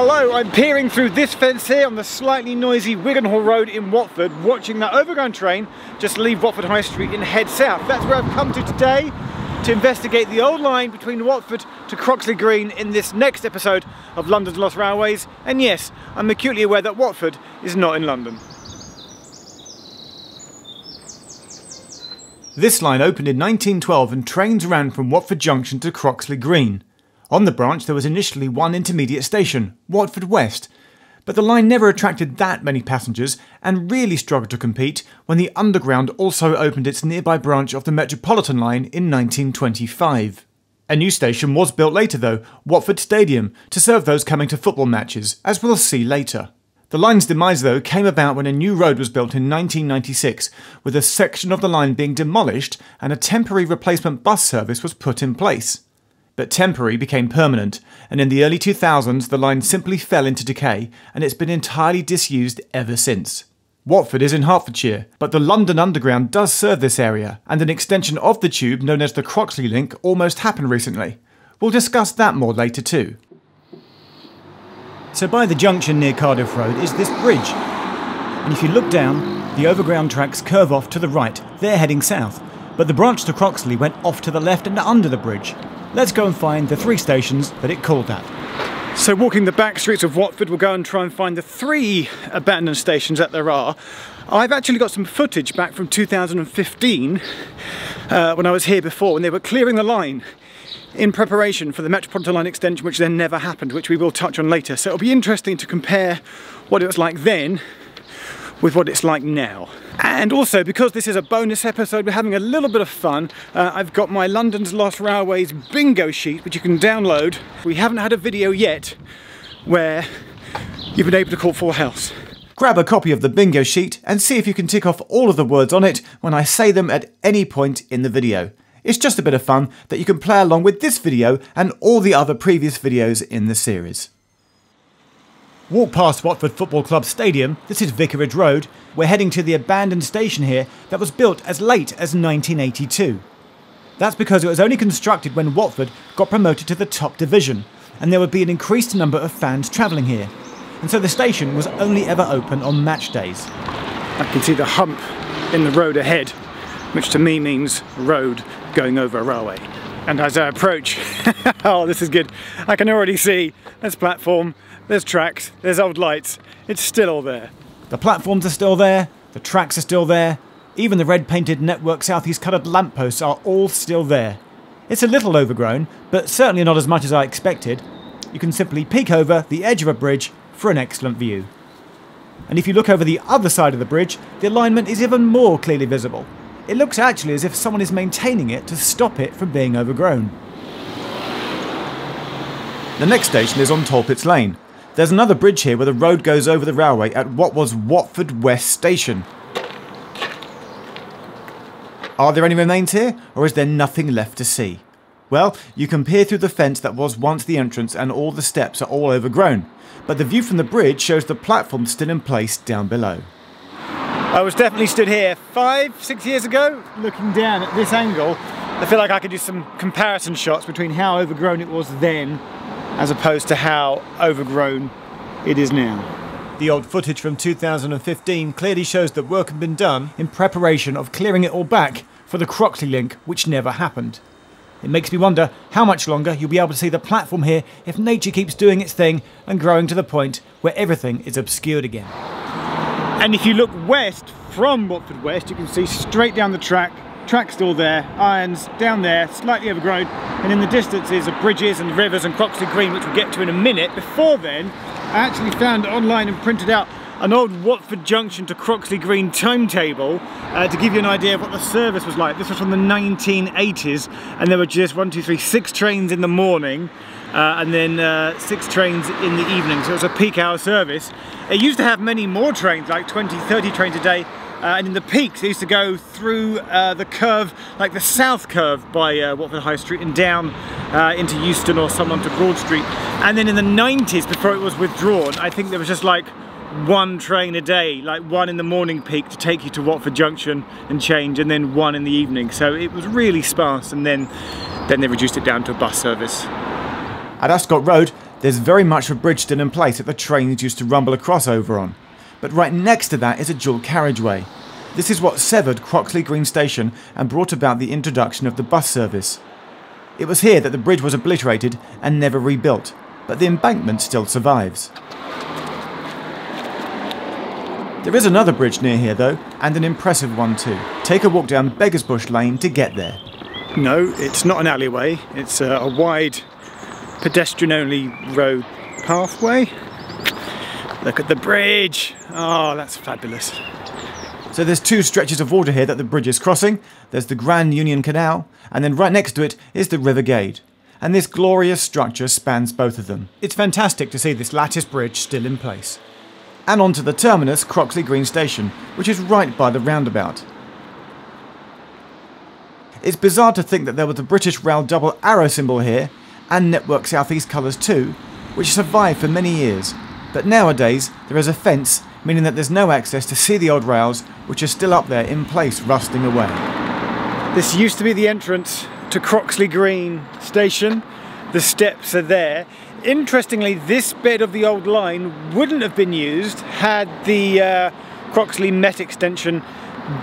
Hello, I'm peering through this fence here on the slightly noisy Wiggenhall Road in Watford, watching that overground train just leave Watford High Street and head south. That's where I've come to today to investigate the old line between Watford to Croxley Green in this next episode of London's Lost Railways. And yes, I'm acutely aware that Watford is not in London. This line opened in 1912 and trains ran from Watford Junction to Croxley Green. On the branch there was initially one intermediate station, Watford West, but the line never attracted that many passengers and really struggled to compete when the Underground also opened its nearby branch of the Metropolitan line in 1925. A new station was built later though, Watford Stadium, to serve those coming to football matches, as we'll see later. The line's demise, though, came about when a new road was built in 1996, with a section of the line being demolished and a temporary replacement bus service was put in place but temporary became permanent, and in the early 2000s the line simply fell into decay and it's been entirely disused ever since. Watford is in Hertfordshire, but the London Underground does serve this area, and an extension of the tube known as the Croxley Link almost happened recently. We'll discuss that more later too. So by the junction near Cardiff Road is this bridge. And if you look down, the overground tracks curve off to the right, they're heading south. But the branch to Croxley went off to the left and under the bridge. Let's go and find the three stations that it called at. So walking the back streets of Watford, we'll go and try and find the three abandoned stations that there are. I've actually got some footage back from 2015 uh, when I was here before when they were clearing the line in preparation for the Metropolitan Line extension which then never happened, which we will touch on later. So it'll be interesting to compare what it was like then with what it's like now. And also, because this is a bonus episode, we're having a little bit of fun. Uh, I've got my London's Lost Railways bingo sheet, which you can download. We haven't had a video yet where you've been able to call Full House. Grab a copy of the bingo sheet and see if you can tick off all of the words on it when I say them at any point in the video. It's just a bit of fun that you can play along with this video and all the other previous videos in the series. Walk past Watford Football Club Stadium, this is Vicarage Road. We're heading to the abandoned station here that was built as late as 1982. That's because it was only constructed when Watford got promoted to the top division, and there would be an increased number of fans travelling here. And so the station was only ever open on match days. I can see the hump in the road ahead, which to me means road going over a railway. And as I approach, oh, this is good. I can already see this platform there's tracks, there's old lights, it's still all there. The platforms are still there, the tracks are still there, even the red painted network southeast coloured lampposts are all still there. It's a little overgrown, but certainly not as much as I expected. You can simply peek over the edge of a bridge for an excellent view. And if you look over the other side of the bridge, the alignment is even more clearly visible. It looks actually as if someone is maintaining it to stop it from being overgrown. The next station is on Tolpits Lane, there's another bridge here where the road goes over the railway at what was Watford West Station. Are there any remains here, or is there nothing left to see? Well, you can peer through the fence that was once the entrance and all the steps are all overgrown, but the view from the bridge shows the platform still in place down below. I was definitely stood here five, six years ago, looking down at this angle. I feel like I could do some comparison shots between how overgrown it was then as opposed to how overgrown it is now. The old footage from 2015 clearly shows that work had been done in preparation of clearing it all back for the Croxley link, which never happened. It makes me wonder how much longer you'll be able to see the platform here if nature keeps doing its thing and growing to the point where everything is obscured again. And if you look west from Watford West, you can see straight down the track track still there, irons down there, slightly overgrown, and in the distance is the bridges and rivers and Croxley Green, which we'll get to in a minute. Before then, I actually found online and printed out an old Watford Junction to Croxley Green timetable uh, to give you an idea of what the service was like. This was from the 1980s and there were just one, two, three, six trains in the morning uh, and then uh, six trains in the evening. So it was a peak hour service. It used to have many more trains, like 20, 30 trains a day, uh, and in the peaks it used to go through uh, the curve, like the south curve by uh, Watford High Street and down uh, into Euston or some onto Broad Street. And then in the 90s, before it was withdrawn, I think there was just like one train a day, like one in the morning peak to take you to Watford Junction and change, and then one in the evening. So it was really sparse, and then, then they reduced it down to a bus service. At Ascot Road, There's very much a bridge still in place that the trains used to rumble across over on. But right next to that is a dual carriageway. This is what severed Croxley Green Station and brought about the introduction of the bus service. It was here that the bridge was obliterated and never rebuilt, but the embankment still survives. There is another bridge near here though, and an impressive one too. Take a walk down Beggar's Bush Lane to get there. No, it's not an alleyway. It's a, a wide pedestrian-only road pathway. Look at the bridge. Oh, that's fabulous. So there's two stretches of water here that the bridge is crossing. There's the Grand Union Canal, and then right next to it is the River Gade. And this glorious structure spans both of them. It's fantastic to see this lattice bridge still in place. And onto the terminus, Croxley Green Station, which is right by the roundabout. It's bizarre to think that there was a British Rail double arrow symbol here, and Network Southeast colours too, which survived for many years. But nowadays, there is a fence, meaning that there's no access to see the old rails, which are still up there in place, rusting away. This used to be the entrance to Croxley Green Station. The steps are there. Interestingly, this bit of the old line wouldn't have been used had the uh, Croxley Met extension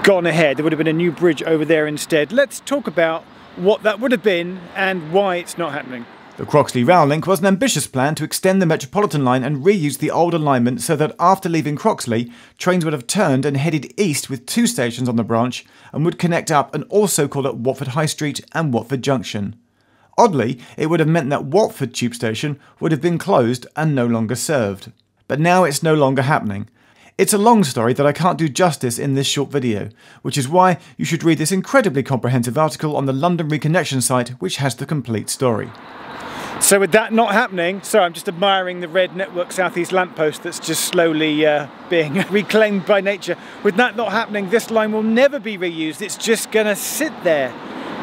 gone ahead. There would have been a new bridge over there instead. Let's talk about what that would have been and why it's not happening. The Croxley Rail Link was an ambitious plan to extend the Metropolitan line and reuse the old alignment so that after leaving Croxley, trains would have turned and headed east with two stations on the branch and would connect up and also call at Watford High Street and Watford Junction. Oddly, it would have meant that Watford Tube Station would have been closed and no longer served. But now it's no longer happening. It's a long story that I can't do justice in this short video, which is why you should read this incredibly comprehensive article on the London Reconnection site which has the complete story. So with that not happening, so I'm just admiring the red Network Southeast lamppost that's just slowly uh, being reclaimed by nature. With that not happening, this line will never be reused. It's just gonna sit there,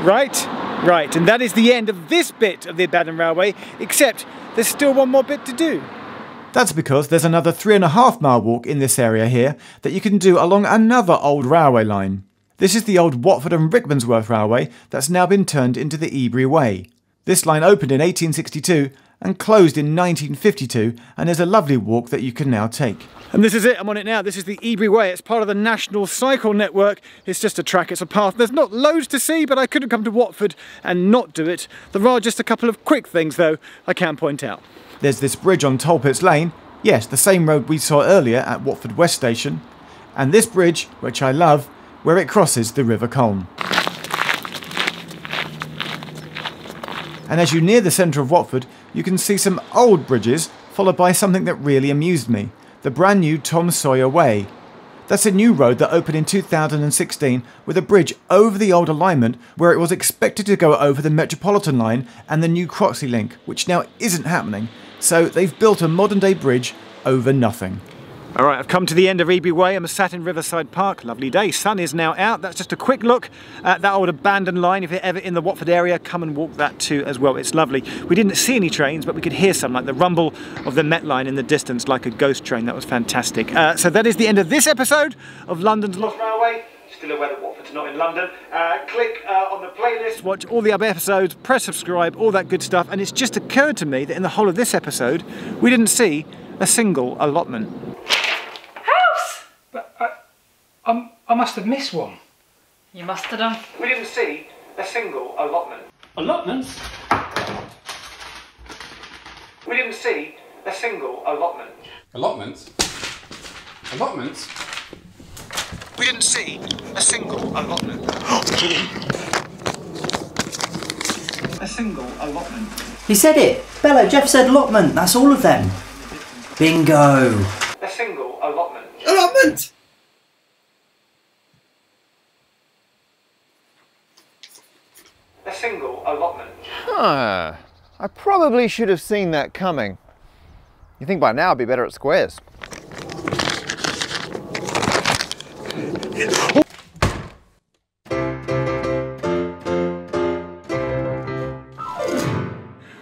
right? Right, and that is the end of this bit of the abandoned railway, except there's still one more bit to do. That's because there's another three and a half mile walk in this area here that you can do along another old railway line. This is the old Watford and Rickmansworth Railway that's now been turned into the Ebury Way. This line opened in 1862 and closed in 1952 and is a lovely walk that you can now take. And this is it, I'm on it now. This is the Ebury Way. It's part of the National Cycle Network. It's just a track, it's a path. There's not loads to see, but I couldn't come to Watford and not do it. There are just a couple of quick things, though, I can point out. There's this bridge on Tolpits Lane. Yes, the same road we saw earlier at Watford West Station. And this bridge, which I love, where it crosses the River Colne. And as you near the centre of Watford, you can see some old bridges, followed by something that really amused me the brand new Tom Sawyer Way. That's a new road that opened in 2016 with a bridge over the old alignment where it was expected to go over the Metropolitan line and the new Croxley link, which now isn't happening. So they've built a modern day bridge over nothing. All right, I've come to the end of Ebury Way. I'm sat in Riverside Park. Lovely day. Sun is now out. That's just a quick look at that old abandoned line. If you're ever in the Watford area, come and walk that too as well. It's lovely. We didn't see any trains, but we could hear some, like the rumble of the Met line in the distance, like a ghost train. That was fantastic. Uh, so that is the end of this episode of London's Lost Railway. Still aware that Watford's not in London. Uh, click uh, on the playlist, watch all the other episodes, press subscribe, all that good stuff. And it's just occurred to me that in the whole of this episode, we didn't see a single allotment. I'm, I must have missed one. You must have done. We didn't see a single allotment. Allotments? We didn't see a single allotment. Allotments? Allotments? We didn't see a single allotment. a single allotment. He said it. Bello, Geoff said allotment. That's all of them. Bingo. A single allotment. Allotment! A single allotment. Huh. I probably should have seen that coming. You think by now I'd be better at squares.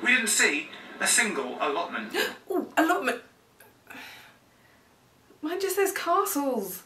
We didn't see a single allotment. oh, allotment. Mine just says castles.